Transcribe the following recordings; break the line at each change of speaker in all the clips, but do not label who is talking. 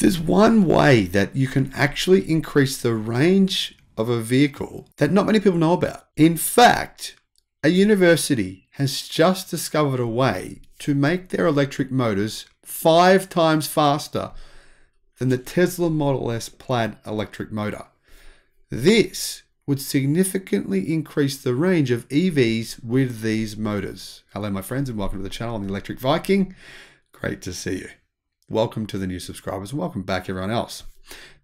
There's one way that you can actually increase the range of a vehicle that not many people know about. In fact, a university has just discovered a way to make their electric motors five times faster than the Tesla Model S Plaid electric motor. This would significantly increase the range of EVs with these motors. Hello, my friends, and welcome to the channel. I'm the Electric Viking. Great to see you. Welcome to the new subscribers, and welcome back, everyone else.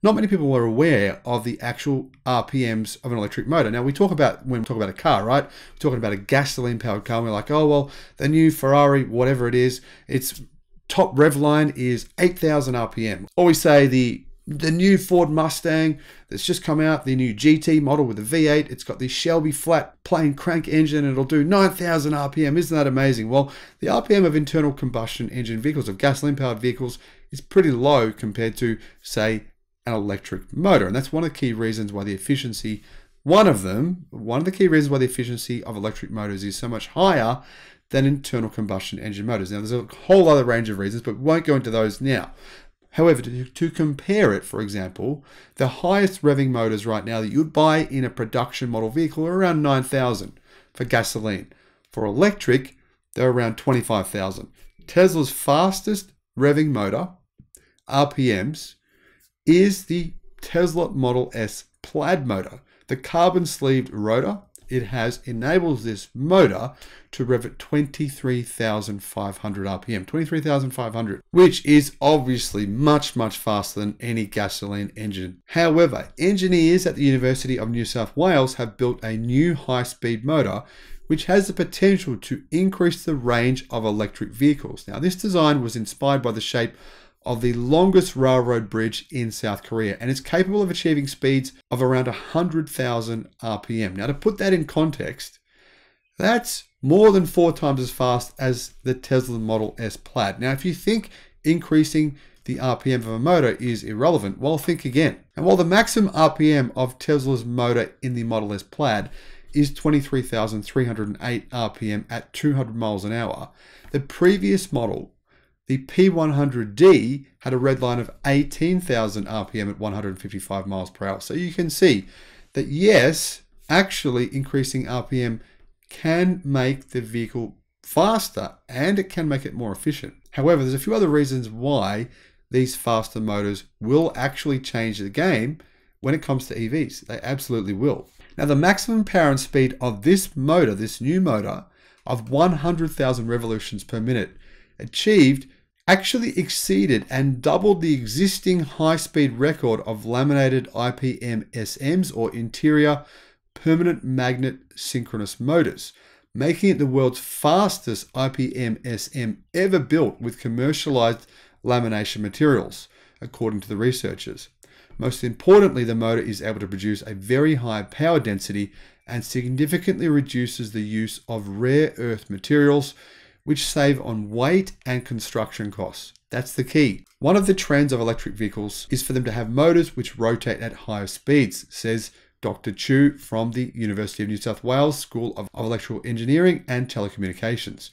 Not many people are aware of the actual RPMs of an electric motor. Now, we talk about, when we talk about a car, right? We're talking about a gasoline powered car. We're like, oh, well, the new Ferrari, whatever it is, its top rev line is 8,000 RPM. Always say the the new Ford Mustang that's just come out, the new GT model with the V8. It's got the Shelby flat plane crank engine and it'll do 9,000 RPM. Isn't that amazing? Well, the RPM of internal combustion engine vehicles, of gasoline powered vehicles, is pretty low compared to, say, an electric motor. And that's one of the key reasons why the efficiency, one of them, one of the key reasons why the efficiency of electric motors is so much higher than internal combustion engine motors. Now, there's a whole other range of reasons, but we won't go into those now. However, to, to, compare it, for example, the highest revving motors right now that you'd buy in a production model vehicle are around 9,000 for gasoline. For electric, they're around 25,000. Tesla's fastest revving motor, RPMs, is the Tesla Model S Plaid motor. The carbon sleeved rotor it has enables this motor to rev at 23,500 RPM, 23,500, which is obviously much, much faster than any gasoline engine. However, engineers at the University of New South Wales have built a new high-speed motor which has the potential to increase the range of electric vehicles. Now, this design was inspired by the shape of the longest railroad bridge in South Korea, and it's capable of achieving speeds of around 100,000 RPM. Now, to put that in context, that's more than four times as fast as the Tesla Model S Plaid. Now, if you think increasing the RPM of a motor is irrelevant, well, think again. And while the maximum RPM of Tesla's motor in the Model S Plaid is 23,308 RPM at 200 miles an hour, the previous model the P100D had a red line of 18,000 RPM at 155 miles per hour. So you can see that yes, actually increasing RPM can make the vehicle faster and it can make it more efficient. However, there's a few other reasons why these faster motors will actually change the game when it comes to EVs. They absolutely will. Now, the maximum power and speed of this motor, this new motor, of 100,000 revolutions per minute, achieved actually exceeded and doubled the existing high-speed record of laminated IPM SMs or interior permanent magnet synchronous motors, making it the world's fastest IPM SM ever built with commercialized lamination materials, according to the researchers. Most importantly, the motor is able to produce a very high power density and significantly reduces the use of rare earth materials, which save on weight and construction costs. That's the key. One of the trends of electric vehicles is for them to have motors which rotate at higher speeds, says Dr. Chu from the University of New South Wales School of Electrical Engineering and Telecommunications.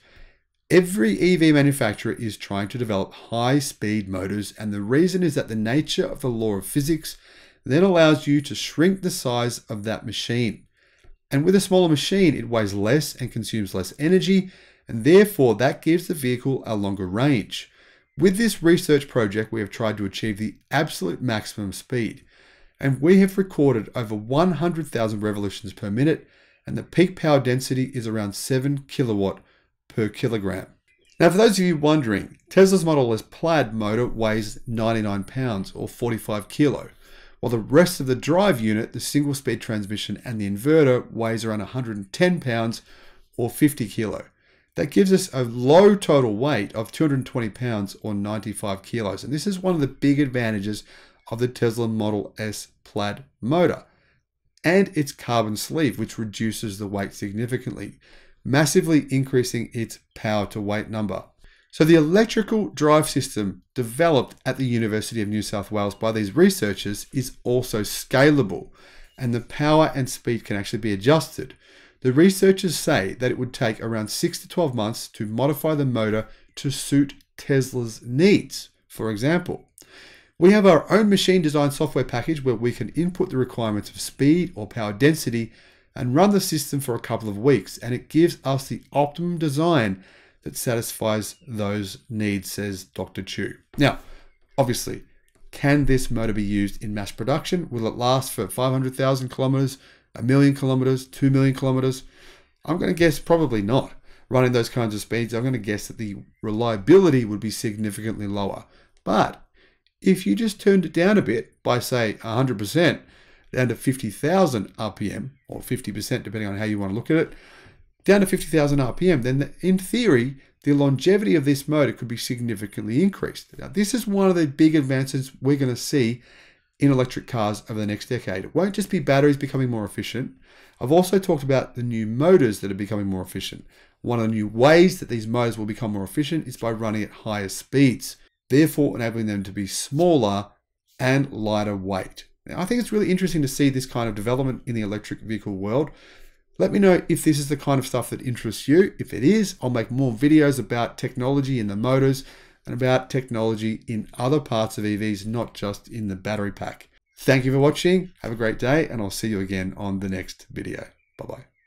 Every EV manufacturer is trying to develop high speed motors, and the reason is that the nature of the law of physics then allows you to shrink the size of that machine. And with a smaller machine, it weighs less and consumes less energy, and therefore that gives the vehicle a longer range. With this research project, we have tried to achieve the absolute maximum speed, and we have recorded over 100,000 revolutions per minute, and the peak power density is around 7 kilowatt per kilogram. Now, for those of you wondering, Tesla's Model S Plaid motor weighs 99 pounds or 45 kilo, while the rest of the drive unit, the single speed transmission, and the inverter weighs around 110 pounds or 50 kilo. That gives us a low total weight of 220 pounds or 95 kilos. And this is one of the big advantages of the Tesla Model S Plaid motor and its carbon sleeve, which reduces the weight significantly, massively increasing its power to weight number. So the electrical drive system developed at the University of New South Wales by these researchers is also scalable and the power and speed can actually be adjusted. The researchers say that it would take around 6 to 12 months to modify the motor to suit Tesla's needs. For example, We have our own machine design software package where we can input the requirements of speed or power density and run the system for a couple of weeks, and it gives us the optimum design that satisfies those needs, says Dr. Chu. Now, obviously, can this motor be used in mass production? Will it last for 500,000 kilometers, a million kilometers, 2 million kilometers? I'm going to guess probably not. Running those kinds of speeds, I'm going to guess that the reliability would be significantly lower. But if you just turned it down a bit by, say, 100%, down to 50,000 RPM, or 50% depending on how you want to look at it, down to 50,000 RPM, then in theory, the longevity of this motor could be significantly increased. Now, this is one of the big advances we're going to see in electric cars over the next decade. It won't just be batteries becoming more efficient. I've also talked about the new motors that are becoming more efficient. One of the new ways that these motors will become more efficient is by running at higher speeds, therefore enabling them to be smaller and lighter weight. Now, I think it's really interesting to see this kind of development in the electric vehicle world. Let me know if this is the kind of stuff that interests you. If it is, I'll make more videos about technology in the motors and about technology in other parts of EVs, not just in the battery pack. Thank you for watching. Have a great day, and I'll see you again on the next video. Bye bye.